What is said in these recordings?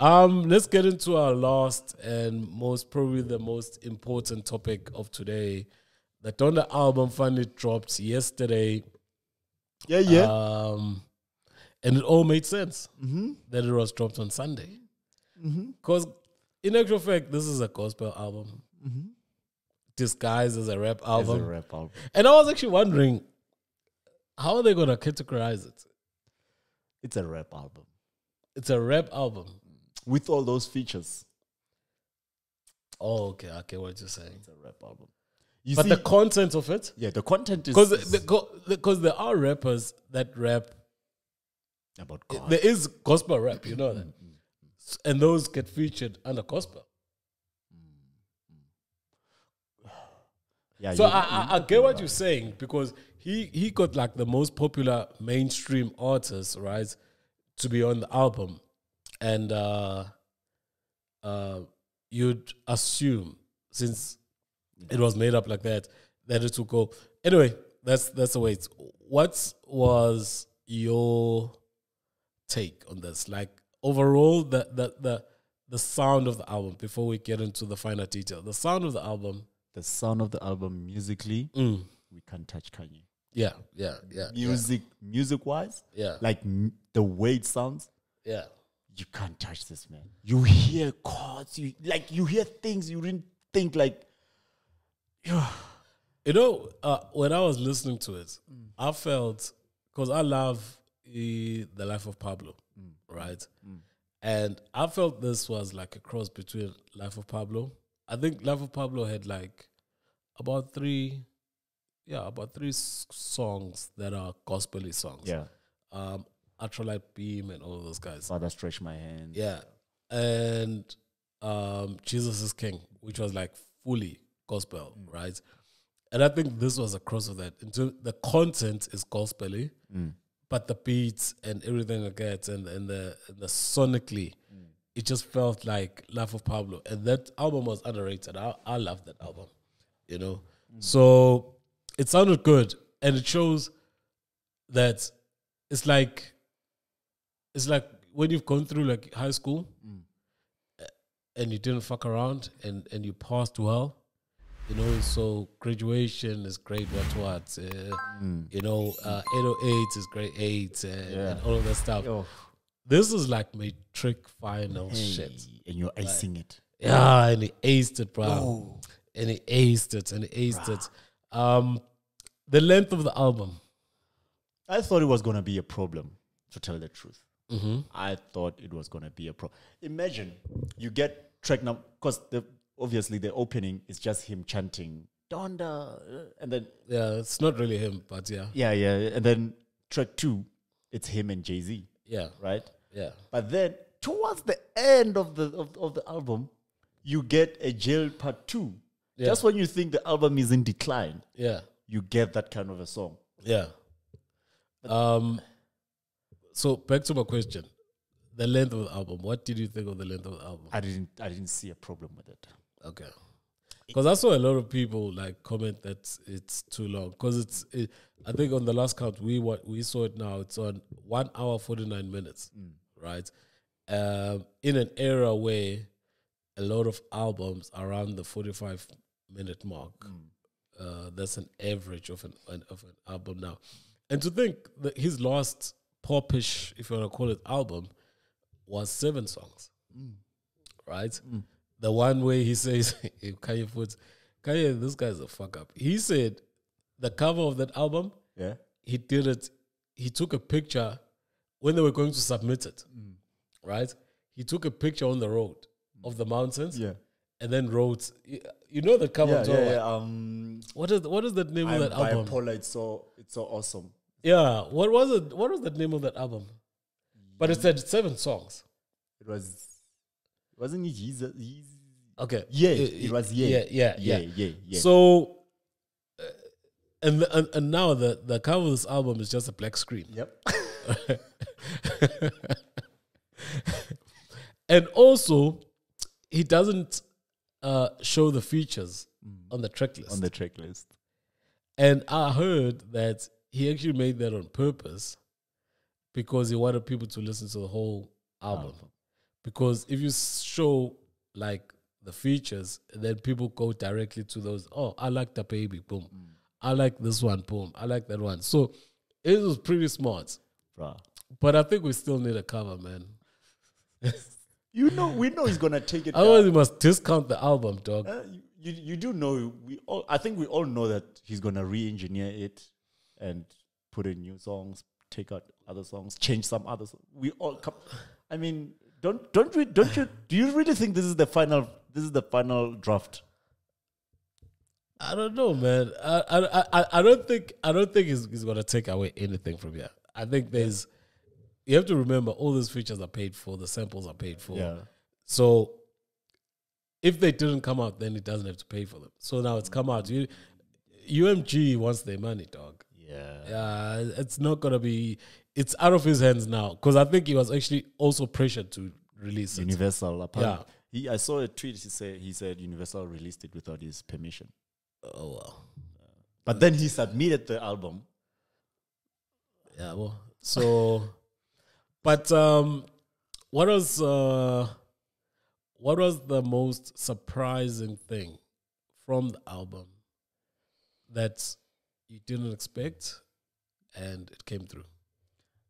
Um, let's get into our last and most probably the most important topic of today. The Donda album finally dropped yesterday. Yeah, yeah. Um, and it all made sense mm-hmm. that it was dropped on Sunday. Mm-hmm. Because, in actual fact, this is a gospel album Mm-hmm. disguised as a rap album. a rap album. And I was actually wondering, how are they going to categorize it? It's a rap album It's a rap album. With all those features. Oh, okay. I get what you're saying. It's a rap album. You But see, the content of it, yeah, the content is, because because there are rappers that rap. about God. There is gospel rap, you know that, mm, mm, S- and those get featured under gospel. yeah, So you- I, I, I get what you're saying because he he got like the most popular mainstream artist, right, to be on the album, and uh, uh, you'd assume since it was made up like that that it would go anyway. That's that's the way. It's, what was your take on this? Like overall, the the the the sound of the album. Before we get into the finer detail, the sound of the album. the sound of the album musically, Mm. we can't touch Kanye. Yeah, yeah, yeah. Music, music wise, Yeah, like m- the way it sounds, yeah. You can't touch this man. You hear chords, you like you hear things you didn't think like. You know, uh, when I was listening to it, I felt because I love eh, the life of Pablo, right? And I felt this was like a cross between Life of Pablo. I think Life of Pablo had like about three, yeah, about three songs that are gospelly songs. Yeah, Um, Ultralight Beam and all those guys. Father, stretch my hand. Yeah. And um Jesus is King, which was like fully gospel, mm. right? And I think this was a cross of that. Into the content is gospelly, mm. but the beats and everything like that and, and the and the sonically, mm. it just felt like Life of Pablo. And that album was underrated. I, I love that album. You know? So it sounded good. And it shows that it's like it's like when you've gone through like high school uh, and you didn't fuck around and and you passed well you know so graduation is grade what what uh, you know uh, 808 is grade 8 uh, and all of that stuff. Oh, this is like matric final shit. and you're icing it. yeah and he aced it bro. And he aced it and he aced it. Um the length of the album. I thought it was gonna be a problem, to tell the truth. Mm-hmm. I thought it was gonna be a pro. Imagine you get track number because the obviously the opening is just him chanting Donda, uh, and then yeah it's not really him but yeah yeah, yeah, and then track two, it's him and Jay Z, yeah right? yeah But then towards the end of the of, of the album, you get a jail part two. Yeah. Just when you think the album is in decline, yeah you get that kind of a song. Yeah. Um. So back to my question, the length of the album. What did you think of the length of the album? I didn't I didn't see a problem with it. Okay. Because I saw a lot of people like comment that it's too long. Because it's, it, I think on the last count we what we saw it now. It's on one hour forty nine minutes, right? Um, in an era where a lot of albums are around the forty five minute mark. Uh, that's an average of an, an of an album now. And to think that his last popish, if you want to call it, album was seven songs, mm. right? Mm. The one way he says, Kanye puts, Kanye, this guy's a fuck up. He said the cover of that album, Yeah. he did it, he took a picture when they were going to submit it, mm. right? He took a picture on the road of the mountains Yeah. and then wrote, you know the cover Yeah, yeah, yeah. Um What is what is the name I'm of that album? bipolar, it's so it's so awesome. Yeah, what was it? What was the name of that album? But it said seven songs. It was wasn't it Jesus? Okay, Yeah, Uh, it was yeah. yeah, yeah, Yeah, yeah. yeah, yeah. So, uh, and, and and now the the cover of this album is just a black screen, yep. and also he doesn't uh, show the features on the track list. Mm. On the track list. and I heard that he actually made that on purpose because he wanted people to listen to the whole album. Album. because if you show like the features, then people go directly to those. Oh, I like DaBaby, boom. I like this one, boom. I like that one. So it was pretty smart. Bruh. But I think we still need a cover, man. You know, we know he's gonna take it. Otherwise, you must discount the album, dog. Uh, you, you you do know we all. I think we all know that he's gonna re-engineer it and put in new songs, take out other songs, change some others. We all come. I mean, don't don't we don't you do you really think this is the final? This is the final draft. I don't know, man. I I I, I don't think I don't think he's, he's gonna take away anything from here. I think there's you have to remember all these features are paid for, the samples are paid for. Yeah. So if they didn't come out, then it doesn't have to pay for them. So now it's come out. You, UMG wants their money, dog. Yeah, Yeah, it's not gonna be. It's out of his hands now because I think he was actually also pressured to release it. Universal. Apparently, Yeah. he. I saw a tweet. He said he said Universal released it without his permission. Oh well. But then he submitted the album. Yeah, well, so, but um, what was uh, what was the most surprising thing from the album that you didn't expect and it came through?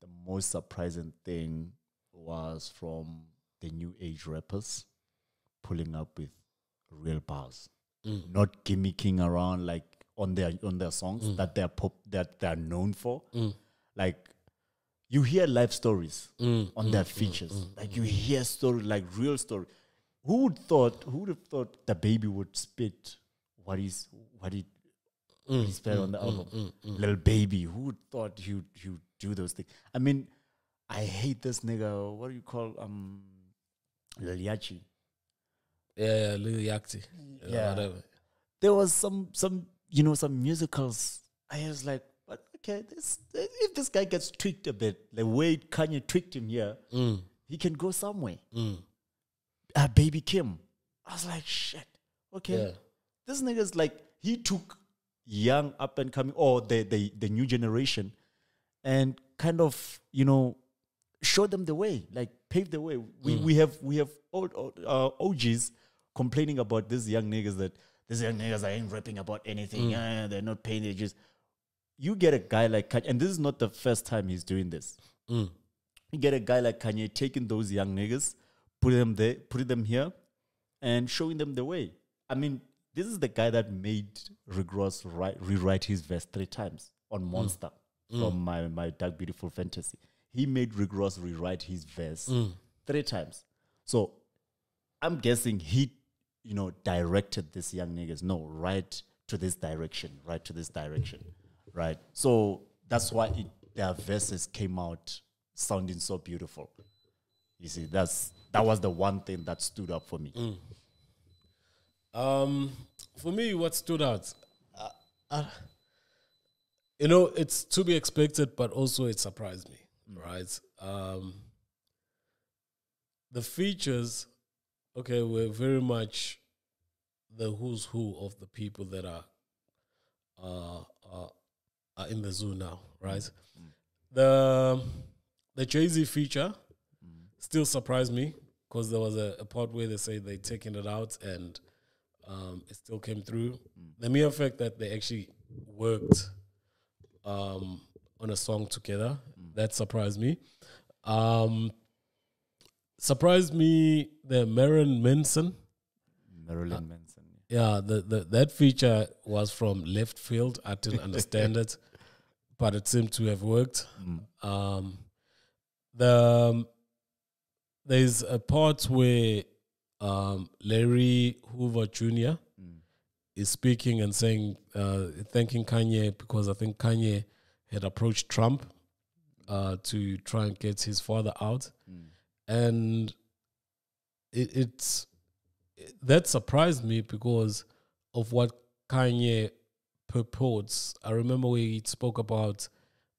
the most surprising thing was from the new age rappers pulling up with real bars, Mm. not gimmicking around like on their on their songs that they're pop that they're known for. Mm. Like you hear life stories Mm, on their features, like you hear story like real story. Who would thought? Who would have thought DaBaby would spit what he's what he mm, he spit on the mm, album? mm, mm. little baby. Who thought he would, he would do those things? I mean, I hate this nigga. What do you call um, Lil Yachty? Yeah, yeah, Lil Yachty. Yeah. whatever. There was some some you know some musicals. I was like, but okay, this if this guy gets tweaked a bit, the way Kanye tweaked him here, Mm, he can go somewhere. mm, Uh, Baby Keem. I was like, shit. Okay, yeah. this nigga's like he took young up and coming or the, the the new generation and kind of you know show them the way like pave the way. We we have we have old, old uh, OGs complaining about these young niggas that these young niggas are ain't rapping about anything. Ah, they're not paying their dues. You get a guy like Kanye, and this is not the first time he's doing this. Mm, you get a guy like Kanye taking those young niggas, putting them there, putting them here, and showing them the way. I mean, this is the guy that made Rick Ross write, rewrite his verse three times on mm. Monster mm. from my, my Dark Beautiful Fantasy. He made Rick Ross rewrite his verse mm, three times. So I'm guessing he, you know, directed this young niggas, no, right to this direction, right to this direction, right? So that's why it, their verses came out sounding so beautiful. You see, that's that was the one thing that stood up for me. Mm. Um, for me, what stood out, uh, uh, you know, it's to be expected, but also it surprised me, right? Um, the features, okay, were very much the who's who of the people that are uh, uh, are in the zoo now, right? The the Jay Z feature still surprised me because there was a, a part where they say they taking it out and um, it still came through. The mere fact that they actually worked um, on a song together that surprised me. Um, surprised me the Marilyn Manson. Marilyn Manson. Yeah, the, the that feature was from left field. I didn't understand it, but it seemed to have worked. Um, the um, there's a part where um, Larry Hoover Jr. is speaking and saying, uh, thanking Kanye because I think Kanye had approached Trump uh, to try and get his father out, and it, it's that surprised me because of what Kanye purports. I remember he spoke about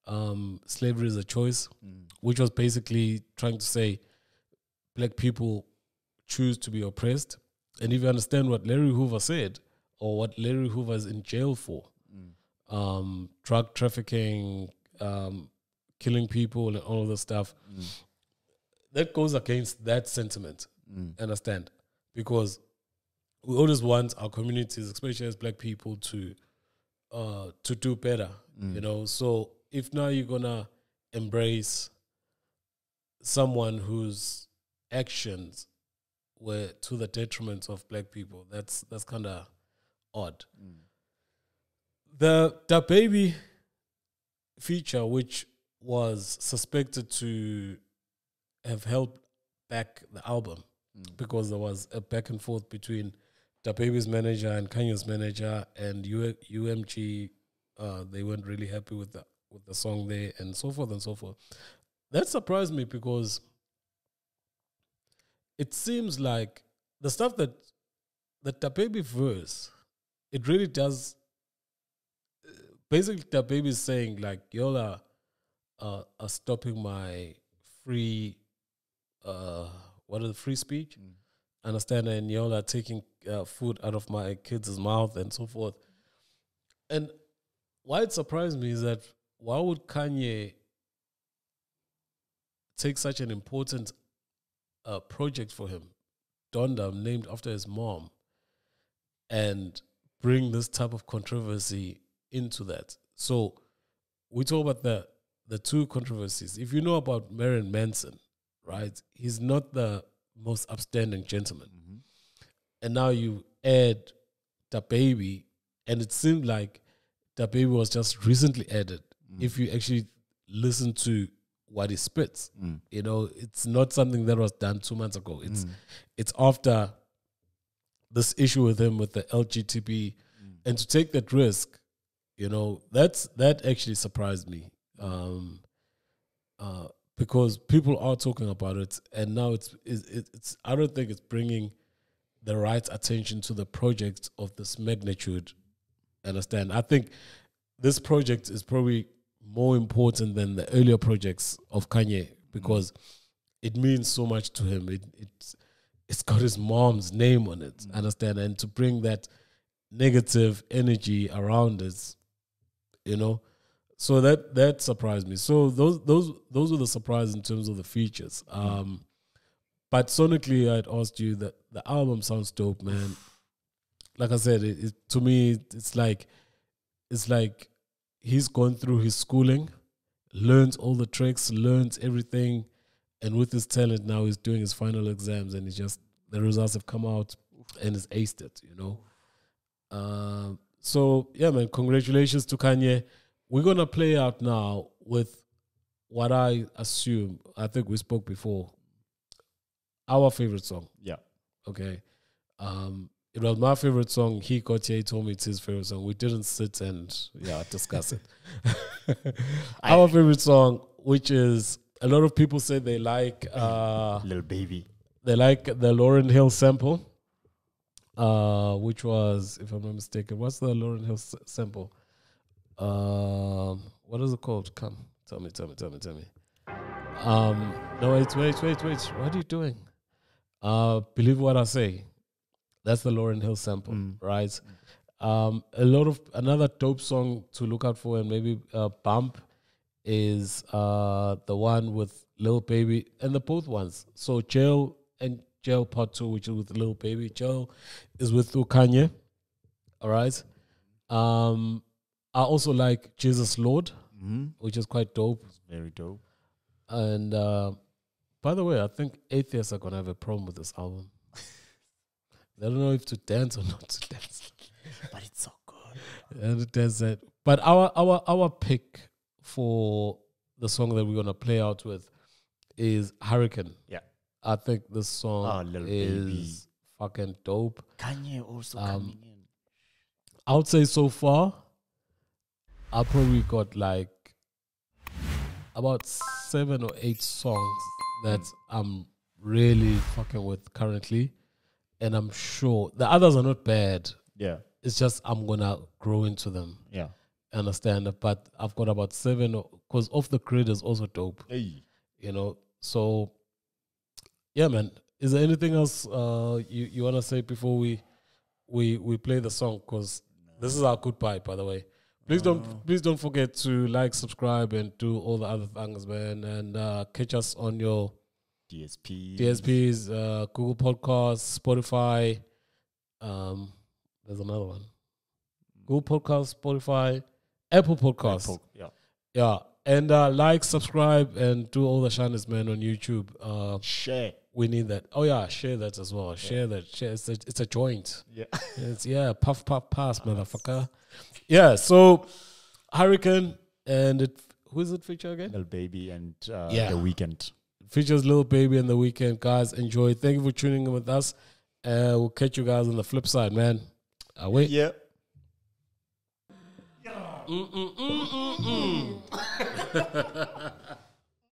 um, slavery is a choice, which was basically trying to say black people choose to be oppressed. And if you understand what Larry Hoover said, or what Larry Hoover is in jail for, um, drug trafficking, um, killing people, and all of this stuff, that goes against that sentiment. Understand? Because we always want our communities, especially as black people, to uh to do better. You know, so if now you're gonna embrace someone whose actions were to the detriment of black people, that's that's kind of odd. The DaBaby feature, which was suspected to have helped back the album because there was a back and forth between DaBaby's manager and Kanye's manager and U- UMG. Uh, they weren't really happy with the with the song there and so forth and so forth. That surprised me because it seems like the stuff that that DaBaby verse, it really does. Basically, DaBaby is saying like y'all are, uh, are stopping my free, uh, what is the free speech? Understand? And y'all are taking uh, food out of my kids' mouth and so forth. And why it surprised me is that why would Kanye take such an important uh, project for him, Donda, named after his mom, and bring this type of controversy into that? So we talk about the the two controversies. If you know about Marilyn Manson, right, he's not the most upstanding gentleman, and now you add DaBaby, and it seemed like DaBaby was just recently added. If you actually listen to what he spits, you know, it's not something that was done two months ago. It's it's after this issue with him with the LGTB, and to take that risk, you know, that's that actually surprised me. Um, uh, because people are talking about it, and now it's it's, it's I don't think it's bringing the right attention to the project of this magnitude. Understand? I think this project is probably more important than the earlier projects of Kanye because it means so much to him. It it's it's got his mom's name on it. Understand? And to bring that negative energy around it, you know. So that that surprised me. So those those those were the surprise in terms of the features. Um but sonically I'd asked you that the album sounds dope, man. Like I said, it, it to me it's like it's like he's gone through his schooling, learned all the tricks, learned everything, and with his talent now he's doing his final exams and he's just the results have come out and he's aced it, you know. Um, so yeah, man, congratulations to Kanye. We're gonna play out now with what I assume. I think we spoke before. Our favorite song. Yeah. Okay. Um, it was my favorite song. He Gautier told me it's his favorite song. We didn't sit and yeah discuss it. Our favorite song, which is a lot of people say they like uh Lil Baby. they like the Lauryn Hill sample, uh, which was, if I'm not mistaken, what's the Lauryn Hill s- sample? Um, what is it called? Come, tell me, tell me, tell me, tell me. Um, no, wait, wait, wait, wait. What are you doing? Uh, believe what I say. That's the Lauryn Hill sample, right? Um, a lot of another dope song to look out for and maybe uh, bump is uh the one with Lil Baby and the both ones. So Jail and Jail Part Two, which is with Lil Baby. Jail is with Kanye. All right. Um, I also like Jesus Lord, Mm-hmm. which is quite dope. Very dope. And uh, by the way, I think atheists are gonna have a problem with this album. They don't know if to dance or not to dance. But it's so good. And it does that. But our our our pick for the song that we're gonna play out with is Hurricane. Yeah. I think this song Oh, is Baby. fucking dope. Kanye also Um, coming in. I would say so far, I probably got like about seven or eight songs that I'm really fucking with currently, and I'm sure the others are not bad. Yeah. It's just I'm gonna grow into them. Yeah. understand but i've got about seven because off the grid is also dope Hey. you know so yeah man is there anything else uh you, you want to say before we we we play the song because this is our goodbye by the way please don't please don't forget to like subscribe and do all the other things man and uh catch us on your DSP. DSPs, uh, Google Podcasts, Spotify. Um, there's another one. Google Podcasts, Spotify, Apple Podcasts. Apple, yeah. Yeah. And uh, like, subscribe, and do all the shiners, man, on YouTube. Uh, Share. we need that. Oh, yeah, share that as well. Share that. Share. It's a, it's a joint. Yeah. It's, yeah, puff, puff, pass, motherfucker. Yeah, so Hurricane, and it, who is it feature again? Lil Baby and uh, Yeah. the Weeknd. Features Lil Baby in the Weeknd. Guys, enjoy. Thank you for tuning in with us. Uh, we'll catch you guys on the flip side, man. I wait. Yeah. Mm, mm, mm.